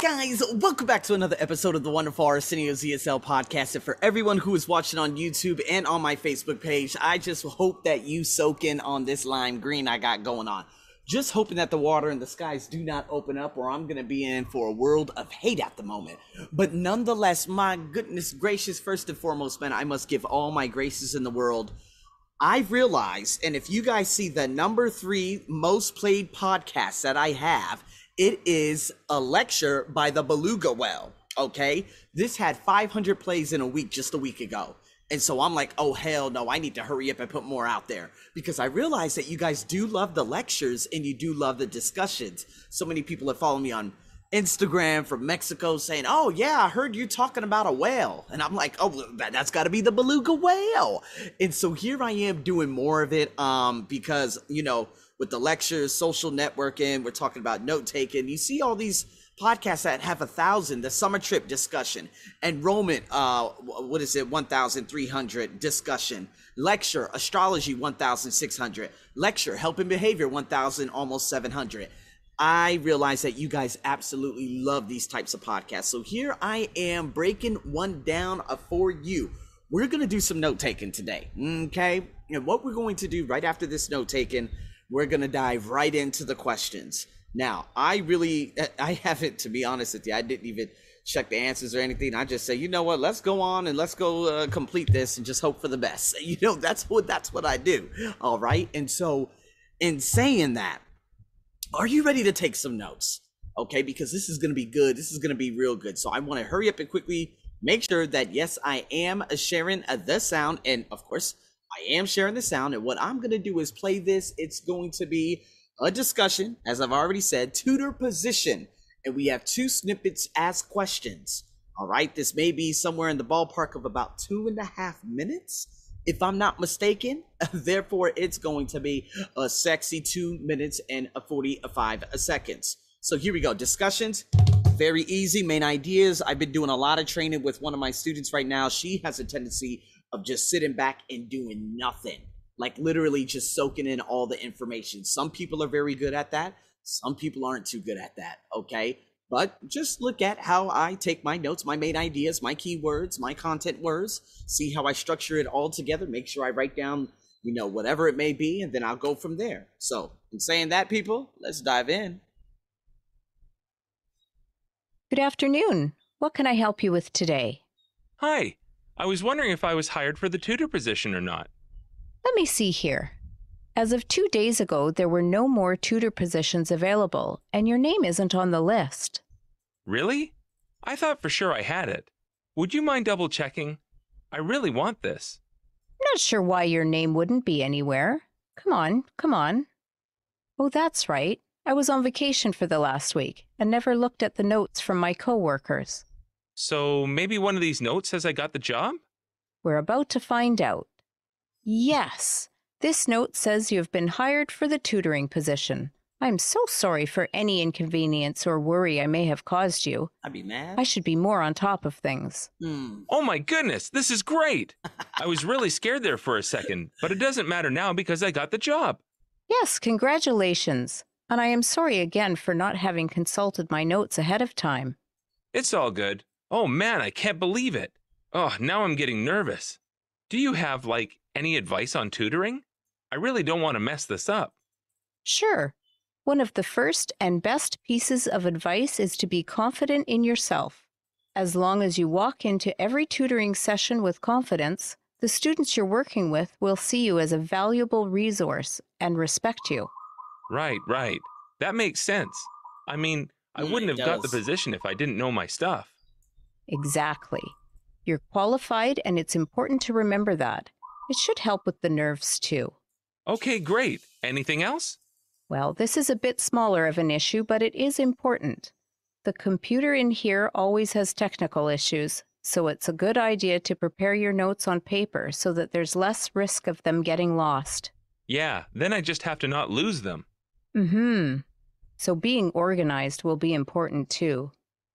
Guys, welcome back to another episode of the Wonderful Arsenio's ESL podcast. And for everyone who is watching on YouTube and on my Facebook page, I just hope that you soak in on this lime green I got going on. Just hoping that the water and the skies do not open up, or I'm gonna be in for a world of hate at the moment. But nonetheless, my goodness gracious, first and foremost, man, I must give all my graces in the world. I've realized, and if you guys see the number three most played podcast that I have, it is a lecture by the Beluga Whale. Okay. This had 500 plays in a week just a week ago. And so I'm like, oh, hell no, I need to hurry up and put more out there because I realize that you guys do love the lectures and you do love the discussions. So many people have followed me on Instagram from Mexico saying, oh, yeah, I heard you talking about a whale. And I'm like, oh, that, has got to be the beluga whale. And so here I am doing more of it um, because, you know, with the lectures, social networking. We're talking about note taking. You see all these podcasts that have a thousand, the summer trip discussion, enrollment, uh, what is it, 1,300 discussion, lecture, astrology, 1,600, lecture, helping behavior, 1,000, almost 700. I realize that you guys absolutely love these types of podcasts. So here I am breaking one down for you. We're going to do some note taking today. Okay. And what we're going to do right after this note taking we're going to dive right into the questions. Now, I really, I haven't, to be honest with you, I didn't even check the answers or anything. I just say, you know what, let's go on and let's go uh, complete this and just hope for the best. You know, that's what that's what I do. All right. And so, in saying that, are you ready to take some notes? Okay, because this is going to be good. This is going to be real good. So I want to hurry up and quickly make sure that yes, I am sharing uh, the sound, and of course, I am sharing the sound, and what I'm going to do is play this. It's going to be a discussion, as I've already said, tutor position, and we have two snippets as questions. All right, this may be somewhere in the ballpark of about two and a half minutes, if I'm not mistaken. Therefore, it's going to be a sexy two minutes and a 45 seconds. So here we go. Discussions, very easy. Main ideas. I've been doing a lot of training with one of my students right now. She has a tendency of just sitting back and doing nothing. Like literally just soaking in all the information. Some people are very good at that. Some people aren't too good at that. Okay. But just look at how I take my notes, my main ideas, my keywords, my content words, see how I structure it all together, make sure I write down, you know, whatever it may be, and then I'll go from there. So, in saying that, people, let's dive in. Good afternoon. What can I help you with today? Hi, I was wondering if I was hired for the tutor position or not. Let me see here. As of two days ago, there were no more tutor positions available, and your name isn't on the list. Really? I thought for sure I had it. Would you mind double checking? I really want this. Not sure why your name wouldn't be anywhere. Come on, come on. Oh, that's right. I was on vacation for the last week and never looked at the notes from my coworkers. So maybe one of these notes says I got the job? We're about to find out. Yes, this note says you have been hired for the tutoring position. I'm so sorry for any inconvenience or worry I may have caused you. I'd be mad. I should be more on top of things. Hmm. Oh my goodness, this is great. I was really scared there for a second, but it doesn't matter now because I got the job. Yes, congratulations. And I am sorry again for not having consulted my notes ahead of time. It's all good. Oh man, I can't believe it. Oh, now I'm getting nervous. Do you have, like, any advice on tutoring? I really don't want to mess this up. Sure. One of the first and best pieces of advice is to be confident in yourself. As long as you walk into every tutoring session with confidence, the students you're working with will see you as a valuable resource and respect you. Right, right. That makes sense. I mean, I mm, wouldn't have got the position if I didn't know my stuff. Exactly. You're qualified, and it's important to remember that. It should help with the nerves, too. Okay, great. Anything else? Well, this is a bit smaller of an issue, but it is important. The computer in here always has technical issues, so it's a good idea to prepare your notes on paper so that there's less risk of them getting lost. Yeah, then I just have to not lose them. Mm hmm. So being organized will be important too.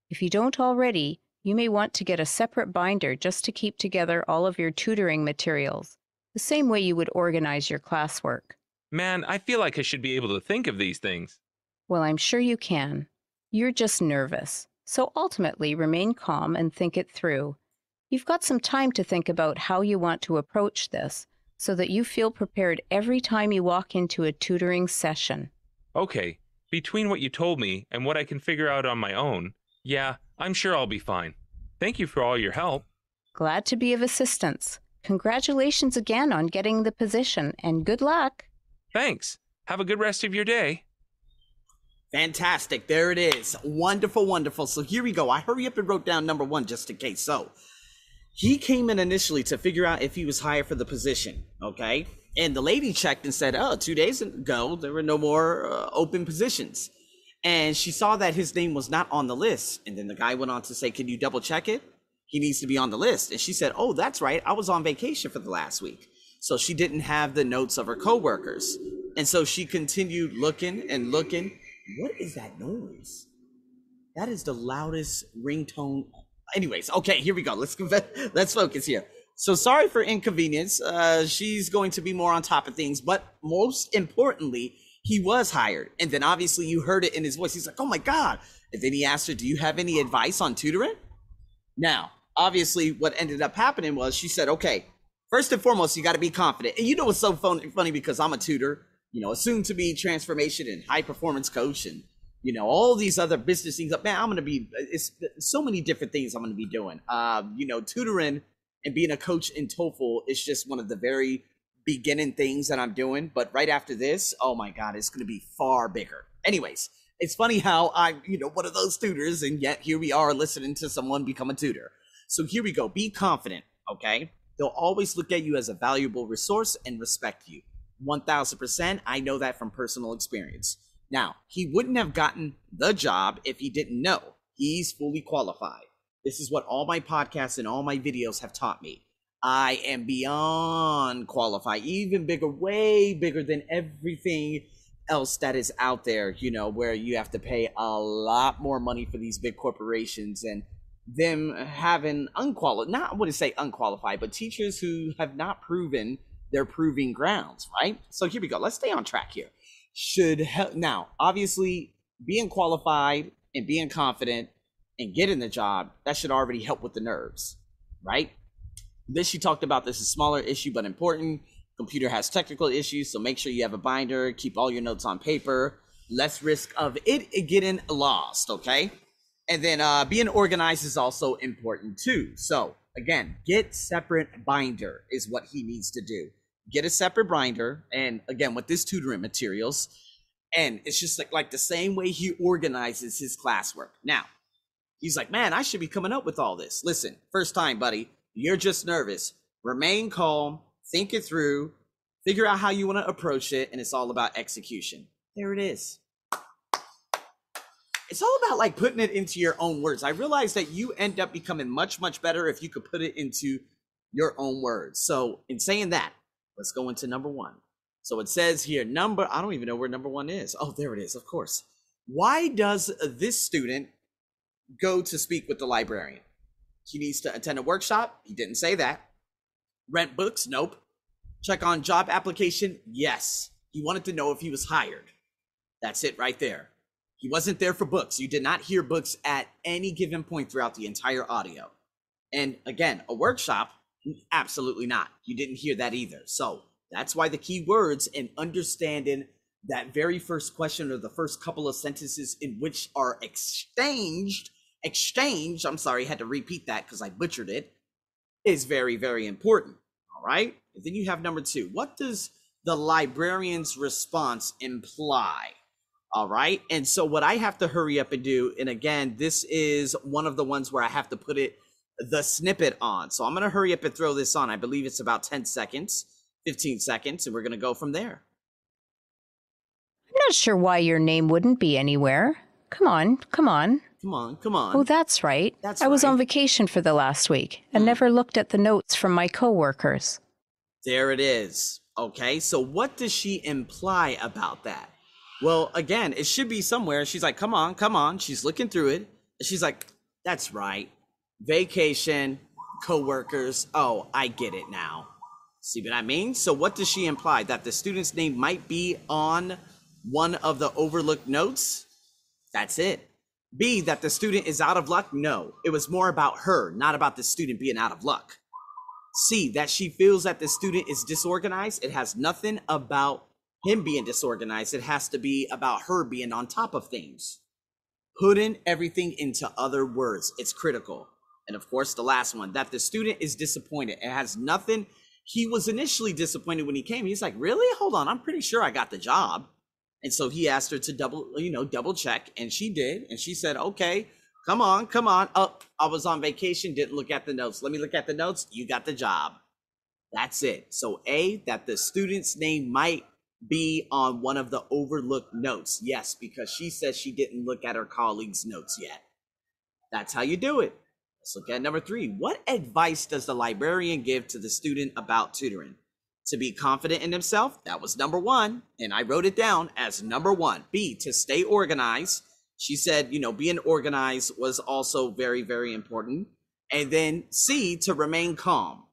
If you don't already, you may want to get a separate binder just to keep together all of your tutoring materials, the same way you would organize your classwork. Man, I feel like I should be able to think of these things. Well, I'm sure you can. You're just nervous. So ultimately, remain calm and think it through. You've got some time to think about how you want to approach this so that you feel prepared every time you walk into a tutoring session. Okay, between what you told me and what I can figure out on my own, yeah, I'm sure I'll be fine. Thank you for all your help. Glad to be of assistance. Congratulations again on getting the position and good luck. Thanks. Have a good rest of your day. Fantastic. There it is. Wonderful, wonderful. So here we go. I hurry up and wrote down number one just in case. So he came in initially to figure out if he was hired for the position. Okay. And the lady checked and said, oh, two days ago, there were no more uh, open positions. And she saw that his name was not on the list. And then the guy went on to say, can you double check it? He needs to be on the list. And she said, oh, that's right. I was on vacation for the last week. So she didn't have the notes of her coworkers. And so she continued looking and looking what is that noise? That is the loudest ringtone. Anyways, okay, here we go. Let's let's focus here. So sorry for inconvenience. Uh, she's going to be more on top of things, but most importantly, he was hired. And then obviously you heard it in his voice. He's like, "Oh my god!" And then he asked her, "Do you have any advice on tutoring?" Now, obviously, what ended up happening was she said, "Okay, first and foremost, you got to be confident." And you know what's so funny because I'm a tutor you know, soon to be transformation and high performance coach and, you know, all these other business things. Man, I'm going to be, it's so many different things I'm going to be doing. Um, you know, tutoring and being a coach in TOEFL is just one of the very beginning things that I'm doing. But right after this, oh my God, it's going to be far bigger. Anyways, it's funny how I'm, you know, one of those tutors, and yet here we are listening to someone become a tutor. So here we go. Be confident, okay? They'll always look at you as a valuable resource and respect you. 1000%. I know that from personal experience. Now, he wouldn't have gotten the job if he didn't know. He's fully qualified. This is what all my podcasts and all my videos have taught me. I am beyond qualified, even bigger, way bigger than everything else that is out there, you know, where you have to pay a lot more money for these big corporations and them having unqualified, not I wouldn't say unqualified, but teachers who have not proven their proving grounds, right? So here we go. Let's stay on track here. Should help now, obviously, being qualified and being confident and getting the job, that should already help with the nerves, right? This you talked about this is smaller issue but important. Computer has technical issues, so make sure you have a binder, keep all your notes on paper, less risk of it getting lost, okay? And then uh, being organized is also important too. So again, get separate binder is what he needs to do. Get a separate binder, and again with this tutoring materials, and it's just like like the same way he organizes his classwork. Now, he's like, man, I should be coming up with all this. Listen, first time, buddy, you're just nervous. Remain calm, think it through, figure out how you want to approach it, and it's all about execution. There it is it's all about like putting it into your own words. I realize that you end up becoming much, much better if you could put it into your own words. So, in saying that, let's go into number one. So it says here, number, I don't even know where number one is. Oh, there it is, of course. Why does this student go to speak with the librarian? He needs to attend a workshop. He didn't say that. Rent books? Nope. Check on job application? Yes. He wanted to know if he was hired. That's it right there. He wasn't there for books. You did not hear books at any given point throughout the entire audio. And again, a workshop, absolutely not. You didn't hear that either. So that's why the key words and understanding that very first question or the first couple of sentences in which are exchanged, exchanged, I'm sorry, I had to repeat that because I butchered it, is very, very important. All right. And then you have number two. What does the librarian's response imply? All right. And so what I have to hurry up and do, and again, this is one of the ones where I have to put it the snippet on. So I'm going to hurry up and throw this on. I believe it's about 10 seconds, 15 seconds, and we're going to go from there. I'm not sure why your name wouldn't be anywhere. Come on, come on. Come on, come on. Oh, that's right. That's I was right. on vacation for the last week and Mm. never looked at the notes from my coworkers. There it is. Okay. So what does she imply about that? Well, again, it should be somewhere. She's like, come on, come on. She's looking through it. She's like, that's right. Vacation, coworkers. Oh, I get it now. See what I mean? So, what does she imply? That the student's name might be on one of the overlooked notes? That's it. B, that the student is out of luck? No, it was more about her, not about the student being out of luck. C, that she feels that the student is disorganized. It has nothing about him being disorganized. It has to be about her being on top of things. Putting everything into other words, it's critical. And of course, the last one, that the student is disappointed. It has nothing. He was initially disappointed when he came. He's like, really? Hold on. I'm pretty sure I got the job. And so he asked her to double, you know, double check. And she did. And she said, okay, come on, come on. Oh, I was on vacation, didn't look at the notes. Let me look at the notes. You got the job. That's it. So, A, that the student's name might be on one of the overlooked notes. Yes, because she says she didn't look at her colleague's notes yet. That's how you do it. Let's look at number three. What advice does the librarian give to the student about tutoring? To be confident in himself, that was number one. And I wrote it down as number one. B, to stay organized. She said, you know, being organized was also very, very important. And then C, to remain calm.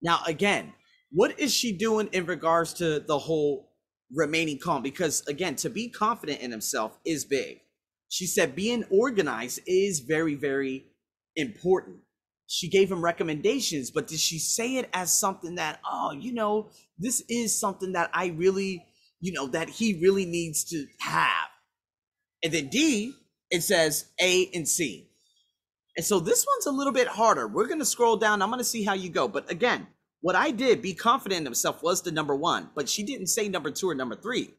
Now, again, what is she doing in regards to the whole remaining calm? Because, again, to be confident in himself is big. She said being organized is very, very important. She gave him recommendations, but did she say it as something that, oh, you know, this is something that I really, you know, that he really needs to have? And then D, it says A and C. And so this one's a little bit harder. We're going to scroll down. I'm going to see how you go. But again, what I did, be confident in himself, was the number one. But she didn't say number two or number three.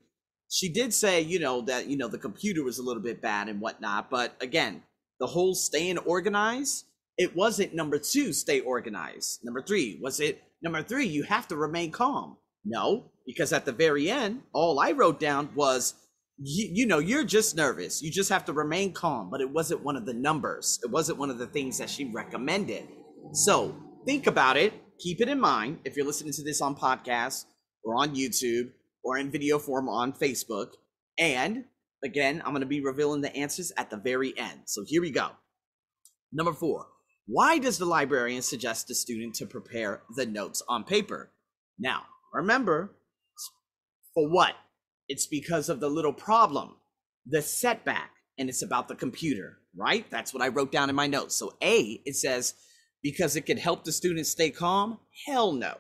She did say, you know, that, you know, the computer was a little bit bad and whatnot. But again, the whole staying organized, it wasn't number two, stay organized. Number three, was it number three, you have to remain calm? No, because at the very end, all I wrote down was, you, you know, you're just nervous. You just have to remain calm. But it wasn't one of the numbers, it wasn't one of the things that she recommended. So think about it. Keep it in mind if you're listening to this on podcast or on YouTube or in video form on Facebook. And again, I'm going to be revealing the answers at the very end. So here we go. Number four, why does the librarian suggest the student to prepare the notes on paper? Now, remember, for what? It's because of the little problem, the setback, and it's about the computer, right? That's what I wrote down in my notes. So, A, it says, because it could help the student stay calm? Hell no.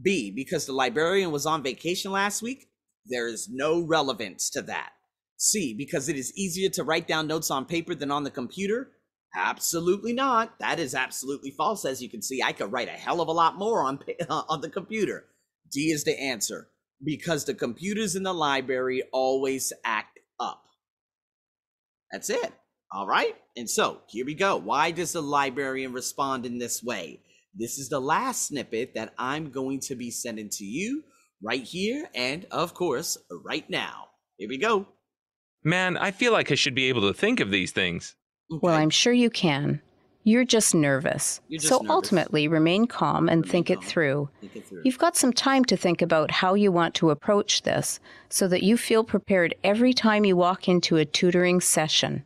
B, because the librarian was on vacation last week? There is no relevance to that. C, because it is easier to write down notes on paper than on the computer? Absolutely not. That is absolutely false. As you can see, I could write a hell of a lot more on on the computer. D is the answer because the computers in the library always act up. That's it. All right. And so here we go. Why does the librarian respond in this way? This is the last snippet that I'm going to be sending to you right here and, of course, right now. Here we go. Man, I feel like I should be able to think of these things. Okay. Well, I'm sure you can. You're just nervous. You're just so nervous. ultimately, remain calm and Remain think calm. it through. Think it through. You've got some time to think about how you want to approach this so that you feel prepared every time you walk into a tutoring session.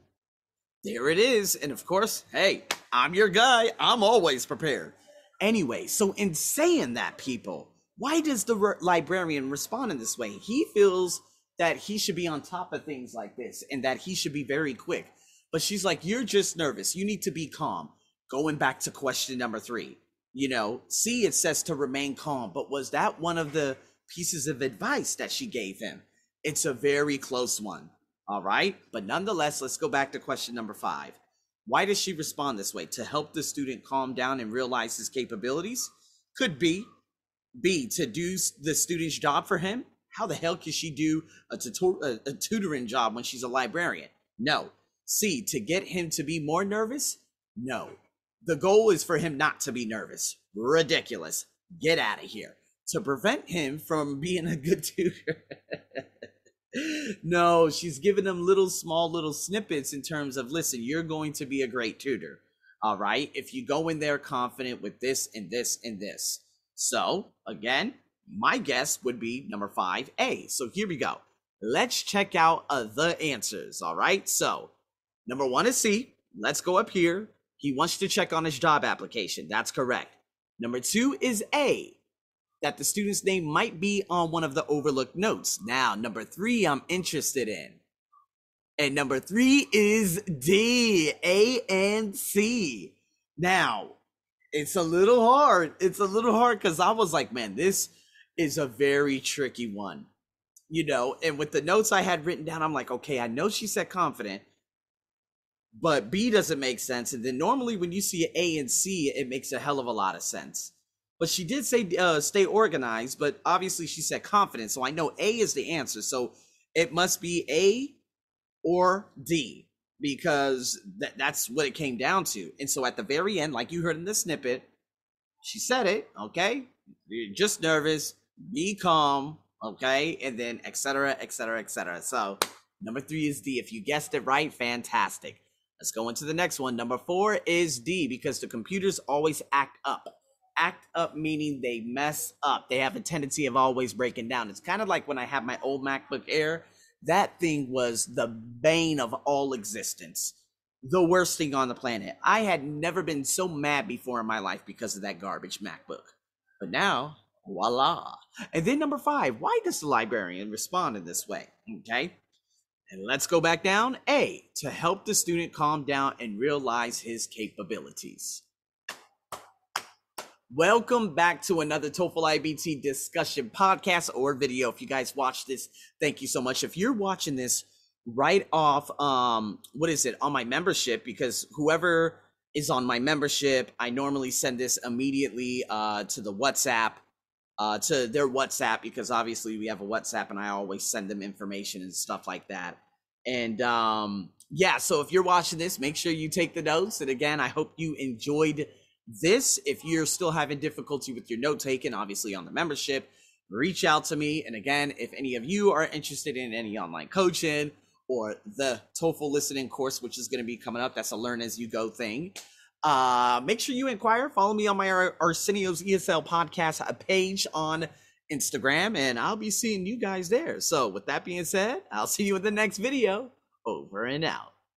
There it is. And of course, hey, I'm your guy. I'm always prepared. Anyway, so in saying that, people, why does the re- librarian respond in this way? He feels that he should be on top of things like this and that he should be very quick. But she's like, You're just nervous. You need to be calm. Going back to question number three, you know, see, it says to remain calm. But was that one of the pieces of advice that she gave him? It's a very close one. All right. But nonetheless, let's go back to question number five. Why does she respond this way? To help the student calm down and realize his capabilities? Could be. B, to do the student's job for him? How the hell can she do a, tutor- a, a tutoring job when she's a librarian? No. C, to get him to be more nervous? No. The goal is for him not to be nervous. Ridiculous. Get out of here. To prevent him from being a good tutor. no, she's giving him little, small, little snippets in terms of listen, you're going to be a great tutor. All right. If you go in there confident with this and this and this. So, again, my guess would be number 5A. So, here we go. Let's check out uh, the answers. All right. So, number one is C. Let's go up here. He wants to check on his job application. That's correct. Number two is A. That the student's name might be on one of the overlooked notes. Now, number three, I'm interested in. And number three is D, A and C. Now, it's a little hard. It's a little hard because I was like, man, this is a very tricky one. You know, and with the notes I had written down, I'm like, okay, I know she said confident, but B doesn't make sense. And then normally when you see A and C, it makes a hell of a lot of sense. But she did say uh, stay organized, but obviously she said confident. So I know A is the answer. So it must be A or D because th- that's what it came down to. And so at the very end, like you heard in the snippet, she said it, okay? You're just nervous, be calm, okay? And then etc. etc. etc. So number three is D. If you guessed it right, fantastic. Let's go into the next one. Number four is D because the computers always act up. Act up meaning they mess up. They have a tendency of always breaking down. It's kind of like when I have my old MacBook Air. That thing was the bane of all existence. The worst thing on the planet. I had never been so mad before in my life because of that garbage MacBook. But now, voila. And then number five, why does the librarian respond in this way? Okay. And let's go back down. A, to help the student calm down and realize his capabilities. Welcome back to another TOEFL IBT discussion podcast or video. If you guys watch this, thank you so much. If you're watching this right off, um, what is it on my membership? Because whoever is on my membership, I normally send this immediately uh, to the WhatsApp, uh, to their WhatsApp, because obviously we have a WhatsApp and I always send them information and stuff like that. And um, yeah, so if you're watching this, make sure you take the notes. And again, I hope you enjoyed this. If you're still having difficulty with your note taking, obviously on the membership, reach out to me. And again, if any of you are interested in any online coaching or the TOEFL listening course, which is going to be coming up, that's a learn as you go thing. Uh, make sure you inquire. Follow me on my Ar- Arsenio's ESL podcast page on Instagram, and I'll be seeing you guys there. So, with that being said, I'll see you in the next video. Over and out.